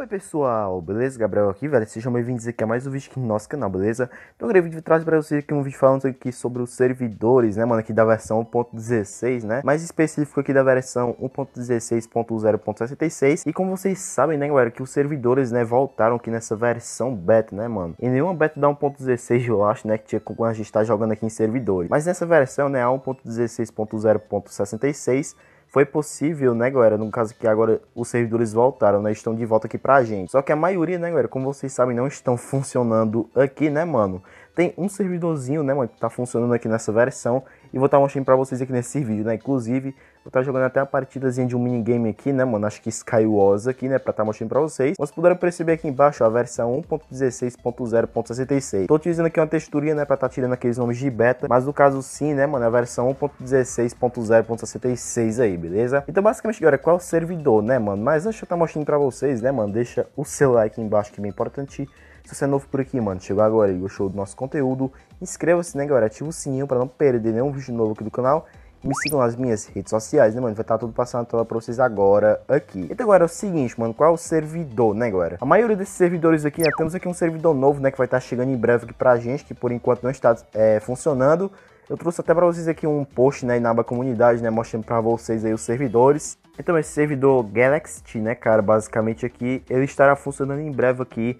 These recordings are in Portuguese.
Opa pessoal, beleza? Gabriel aqui, velho. Sejam bem-vindos aqui a mais um vídeo aqui no nosso canal, beleza? Então eu vídeo traz pra vocês aqui um vídeo falando aqui sobre os servidores, né, mano, aqui da versão 1.16, né? Mais específico aqui da versão 1.16.0.66 E como vocês sabem, né, galera, que os servidores, né, voltaram aqui nessa versão beta, né, mano? E nenhuma beta da 1.16 eu acho, né, que tinha quando a gente tá jogando aqui em servidores. Mas nessa versão, né, a 1.16.0.66 foi possível, né, galera? No caso que agora os servidores voltaram, né? Estão de volta aqui pra gente. Só que a maioria, né, galera, como vocês sabem, não estão funcionando aqui, né, mano? Tem um servidorzinho, né, mano, que tá funcionando aqui nessa versão. E vou estar tá mostrando pra vocês aqui nesse vídeo, né? Inclusive, vou estar tá jogando até uma partidazinha de um minigame aqui, né, mano? Acho que Skywars aqui, né? Pra estar tá mostrando pra vocês. Vocês puderam perceber aqui embaixo, ó, a versão 1.16.0.66. Tô utilizando aqui uma texturinha, né? Pra estar tá tirando aqueles nomes de beta. Mas no caso sim, né, mano? A versão 1.16.0.66 aí, beleza? Então, basicamente, galera, qual é o servidor, né, mano? Mas antes de eu estar tá mostrando pra vocês, né, mano? Deixa o seu like embaixo, que é bem importante. Se você é novo por aqui, mano, chegou agora e gostou do nosso conteúdo, inscreva-se, né, galera? Ativa o sininho para não perder nenhum vídeo novo aqui do canal. E me sigam nas minhas redes sociais, né, mano? Vai estar tudo passando tela pra vocês agora aqui. Então, agora é o seguinte, mano. Qual é o servidor, né, galera? A maioria desses servidores aqui, né? Temos aqui um servidor novo, né? Que vai estar chegando em breve aqui pra gente, que por enquanto não está é, funcionando. Eu trouxe até para vocês aqui um post, né, na aba comunidade, né, mostrando para vocês aí os servidores. Então esse servidor Galaxy, né, cara, basicamente aqui, ele estará funcionando em breve aqui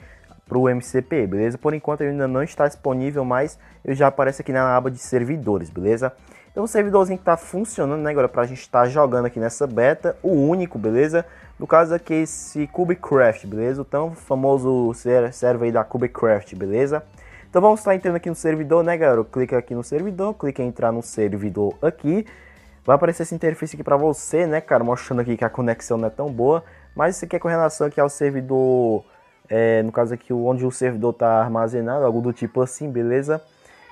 para o MCP, beleza? Por enquanto ainda não está disponível, mas ele já aparece aqui na aba de servidores, beleza? Então o servidorzinho que está funcionando, né, agora para a gente estar tá jogando aqui nessa beta, o único, beleza? No caso aqui esse Cubecraft, beleza? O tão famoso server aí da Cubecraft, beleza? Então vamos estar entrando aqui no servidor, né, galera? Clica aqui no servidor, clica em entrar no servidor aqui. Vai aparecer essa interface aqui para você, né, cara? Mostrando aqui que a conexão não é tão boa. Mas isso aqui é com relação aqui ao servidor é, no caso aqui onde o servidor está armazenado, algo do tipo assim, beleza?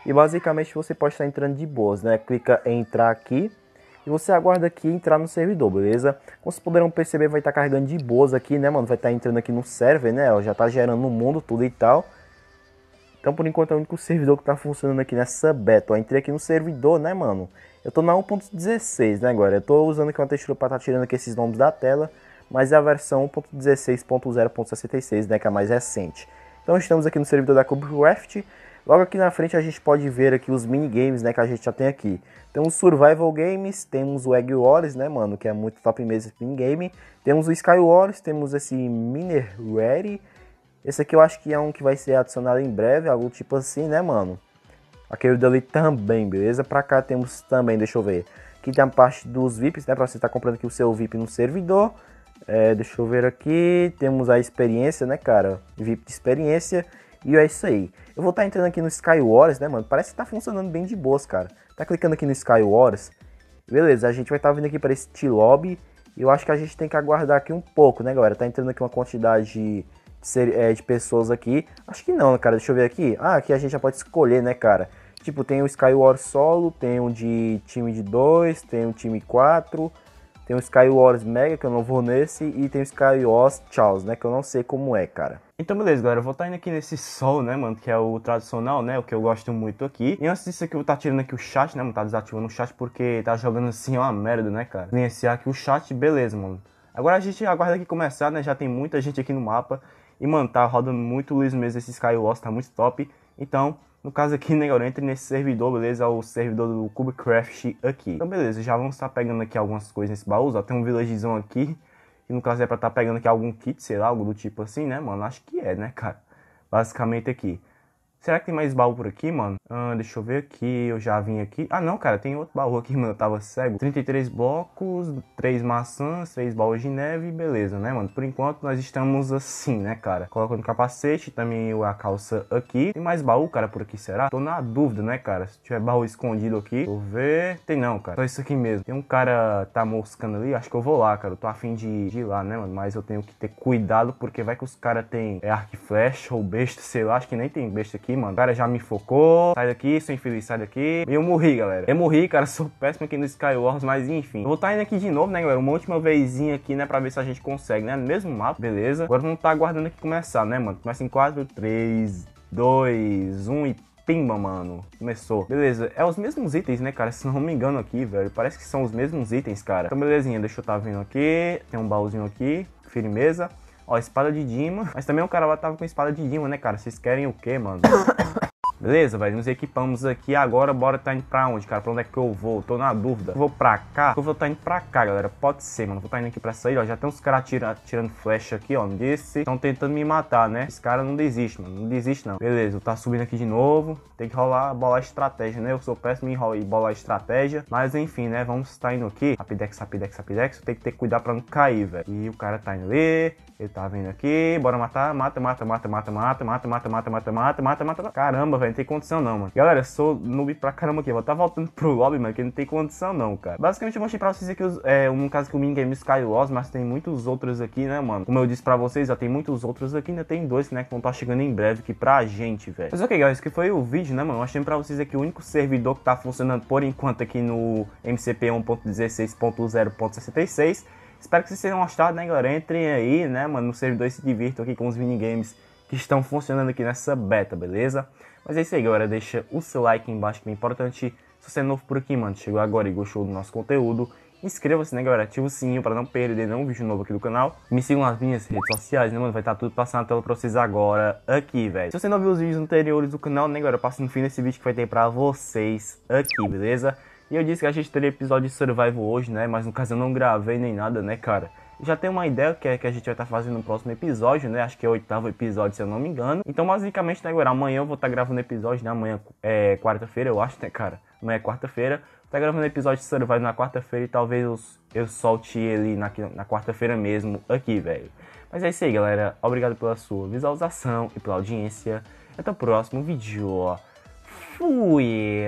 E basicamente você pode estar entrando de boas, né? Clica em entrar aqui e você aguarda aqui entrar no servidor, beleza? Como vocês poderão perceber, vai estar carregando de boas aqui, né, mano? Vai estar entrando aqui no server, né? já está gerando no mundo tudo e tal. Então, por enquanto, é o único servidor que está funcionando aqui nessa beta. Ó, entrei aqui no servidor, né, mano? Eu estou na 1.16, né, agora? Eu estou usando aqui uma textura para estar tá tirando aqui esses nomes da tela mas é a versão 1.16.0.66, né, que é a mais recente. Então estamos aqui no servidor da Cubecraft. Logo aqui na frente a gente pode ver aqui os minigames, né, que a gente já tem aqui. Temos Survival Games, temos o Egg Wars, né, mano, que é muito top mesmo esse minigame. Temos o Sky Wars, temos esse Miner Ready. Esse aqui eu acho que é um que vai ser adicionado em breve, algo tipo assim, né, mano. Aquele dali também, beleza? Pra cá temos também, deixa eu ver. Aqui tem a parte dos VIPs, né, pra você estar tá comprando aqui o seu VIP no servidor. É, deixa eu ver aqui. Temos a experiência, né, cara? VIP de experiência. E é isso aí. Eu vou estar tá entrando aqui no Sky Wars, né, mano? Parece que tá funcionando bem de boas, cara. Tá clicando aqui no Sky Wars. Beleza, a gente vai estar tá vindo aqui para esse T-Lobby. E eu acho que a gente tem que aguardar aqui um pouco, né, galera? Tá entrando aqui uma quantidade de, de, é, de pessoas aqui. Acho que não, cara. Deixa eu ver aqui. Ah, aqui a gente já pode escolher, né, cara? Tipo, tem o Sky Wars solo, tem um de time de 2, tem um time 4 tem o Sky Wars Mega, que eu não vou nesse, e tem o Sky Wars Charles, né, que eu não sei como é, cara. Então beleza, galera, eu vou estar tá indo aqui nesse sol, né, mano, que é o tradicional, né, o que eu gosto muito aqui. E antes disso aqui, eu vou estar tá tirando aqui o chat, né, mano, tá desativando o chat porque tá jogando assim uma merda, né, cara. Iniciar aqui o chat, beleza, mano. Agora a gente aguarda aqui começar, né, já tem muita gente aqui no mapa. E, mano, tá rodando muito liso mesmo esse Sky Wars, tá muito top. Então, no caso aqui, né, galera, entre nesse servidor, beleza? O servidor do Cubecraft aqui. Então, beleza, já vamos estar pegando aqui algumas coisas nesse baú. Ó, tem um villagezão aqui. Que no caso é pra estar tá pegando aqui algum kit, sei lá, algo do tipo assim, né, mano? Acho que é, né, cara? Basicamente aqui. Será que tem mais baú por aqui, mano? Ah, deixa eu ver aqui, eu já vim aqui. Ah, não, cara, tem outro baú aqui, mano, eu tava cego. 33 blocos, 3 maçãs, 3 baús de neve, beleza, né, mano? Por enquanto nós estamos assim, né, cara? Colocando capacete, também a calça aqui. Tem mais baú, cara, por aqui, será? Tô na dúvida, né, cara? Se tiver baú escondido aqui, vou ver. Tem não, cara. Só isso aqui mesmo. Tem um cara tá moscando ali, acho que eu vou lá, cara. Eu tô afim de, de ir lá, né, mano? Mas eu tenho que ter cuidado, porque vai que os caras tem é, arco e flecha ou besta, sei lá. Acho que nem tem besta aqui aqui, mano. O cara já me focou. Sai daqui, seu infeliz, sai daqui. E eu morri, galera. Eu morri, cara. Sou péssimo aqui no Skywars, mas enfim. Vou estar tá indo aqui de novo, né, galera? Uma última vezinha aqui, né? Pra ver se a gente consegue, né? No mesmo mapa, beleza. Agora vamos estar tá aguardando aqui começar, né, mano? Começa em 4, 3, 2, 1 e pimba, mano. Começou. Beleza, é os mesmos itens, né, cara? Se não me engano aqui, velho. Parece que são os mesmos itens, cara. Então, belezinha, deixa eu tá vendo aqui. Tem um baúzinho aqui. Firmeza. Ó, espada de Dima. Mas também o cara lá tava com espada de Dima, né, cara? Vocês querem o quê, mano? Beleza, velho? Nos equipamos aqui. Agora bora tá indo pra onde, cara? Pra onde é que eu vou? Tô na dúvida. Eu vou pra cá? Eu vou tá indo pra cá, galera. Pode ser, mano. Vou tá indo aqui pra sair, ó. Já tem uns caras tira, tirando flecha aqui, ó. Desse. Estão tentando me matar, né? Esse cara não desiste, mano. Não desiste, não. Beleza, eu tá subindo aqui de novo. Tem que rolar, bolar estratégia, né? Eu sou péssimo em rolar e bolar estratégia. Mas enfim, né? Vamos tá indo aqui. Rapidex, rapidex, rapidex. Tem que ter cuidado pra não cair, velho. E o cara tá indo ali. Ele tá vindo aqui. Bora matar. Mata, mata, mata, mata, mata, mata, mata, mata, mata, mata, mata, mata. Caramba, velho. Não tem condição, não, mano. Galera, sou noob pra caramba aqui. Vou tá voltando pro lobby, mano, que não tem condição não, cara. Basicamente eu mostrei pra vocês aqui, os, é, um caso que o minigame Skyloss, mas tem muitos outros aqui, né, mano? Como eu disse pra vocês, já tem muitos outros aqui, ainda tem dois, né, que vão estar tá chegando em breve aqui pra gente, velho. Mas ok, galera, esse que foi o vídeo, né, mano? Eu mostrei pra vocês aqui o único servidor que tá funcionando por enquanto aqui no MCP 1.16.0.66. Espero que vocês tenham gostado, né, galera? Entrem aí, né, mano, no servidor e se divirtam aqui com os minigames que estão funcionando aqui nessa beta, beleza? Mas é isso aí, galera. Deixa o seu like embaixo que é importante. Se você é novo por aqui, mano, chegou agora e gostou do nosso conteúdo, inscreva-se, né, galera? Ativa o sininho para não perder nenhum vídeo novo aqui do canal. Me sigam nas minhas redes sociais, né, mano? Vai estar tá tudo passando na tela pra vocês agora aqui, velho. Se você não viu os vídeos anteriores do canal, né, galera? Passa no fim desse vídeo que vai ter pra vocês aqui, beleza? E eu disse que a gente teria episódio de Survival hoje, né? Mas no caso eu não gravei nem nada, né, cara? Já tem uma ideia que é que a gente vai estar tá fazendo no próximo episódio, né? Acho que é o oitavo episódio, se eu não me engano. Então, basicamente, né, agora amanhã eu vou estar tá gravando episódio, né? Amanhã é quarta-feira, eu acho, né, cara? Amanhã é quarta-feira. Tá gravando episódio de Survival na quarta-feira e talvez eu, eu solte ele na, na quarta-feira mesmo aqui, velho. Mas é isso aí, galera. Obrigado pela sua visualização e pela audiência. Até o próximo vídeo. Fui!